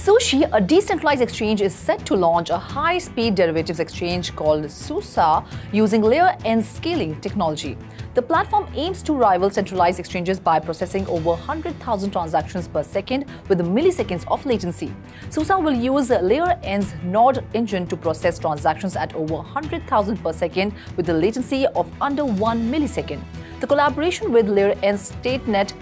Sushi, a decentralized exchange, is set to launch a high-speed derivatives exchange called SUSA using layer N scaling technology. The platform aims to rival centralized exchanges by processing over 100,000 transactions per second with milliseconds of latency. SUSA will use layer N's Nord engine to process transactions at over 100,000 per second with a latency of under 1 millisecond. The collaboration with layer N's StateNet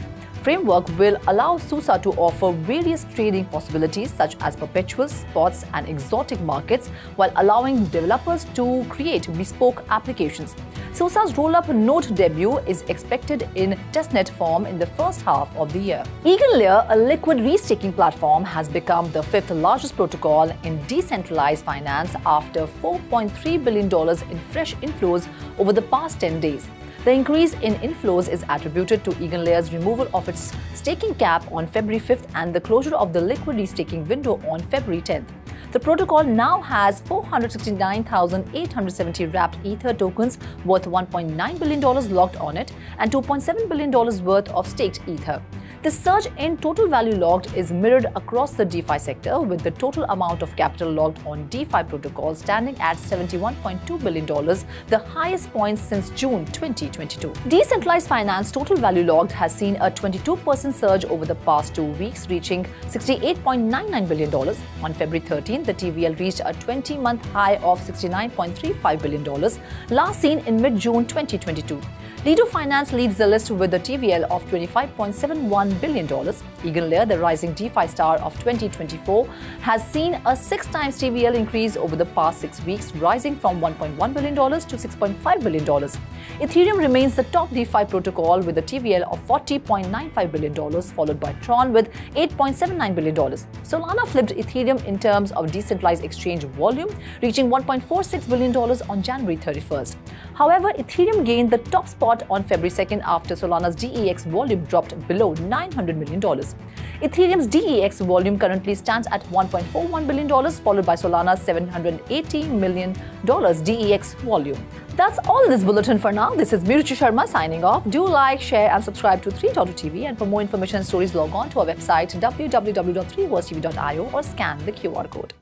framework will allow SUSA to offer various trading possibilities such as perpetuals, spots, and exotic markets while allowing developers to create bespoke applications. SUSA's roll-up node debut is expected in testnet form in the first half of the year. EigenLayer, a liquid restaking platform, has become the fifth largest protocol in decentralized finance after $4.3 billion in fresh inflows over the past 10 days. The increase in inflows is attributed to EigenLayer's removal of its staking cap on February 5th and the closure of the liquidity staking window on February 10th. The protocol now has 469,870 wrapped Ether tokens worth $1.9 billion locked on it and $2.7 billion worth of staked Ether. The surge in total value locked is mirrored across the DeFi sector, with the total amount of capital locked on DeFi protocols standing at $71.2 billion, the highest point since June 2022. Decentralized finance total value locked has seen a 22% surge over the past two weeks, reaching $68.99 billion. On February 13, the TVL reached a 20-month high of $69.35 billion, last seen in mid-June 2022. Lido Finance leads the list with a TVL of $25.71 billion. EigenLayer, the rising DeFi star of 2024, has seen a six times TVL increase over the past six weeks, rising from $1.1 billion to $6.5 billion. Ethereum remains the top DeFi protocol with a TVL of $40.95 billion, followed by Tron with $8.79 billion. Solana flipped Ethereum in terms of decentralized exchange volume, reaching $1.46 billion on January 31st. However, Ethereum gained the top spot on February 2nd after Solana's DEX volume dropped below $900 million. Ethereum's DEX volume currently stands at $1.41 billion, followed by Solana's $780 million DEX volume. That's all this bulletin for now. This is Miruchi Sharma signing off. Do like, share, and subscribe to 3 TV. And for more information and stories, log on to our website www.3versetv.io or scan the QR code.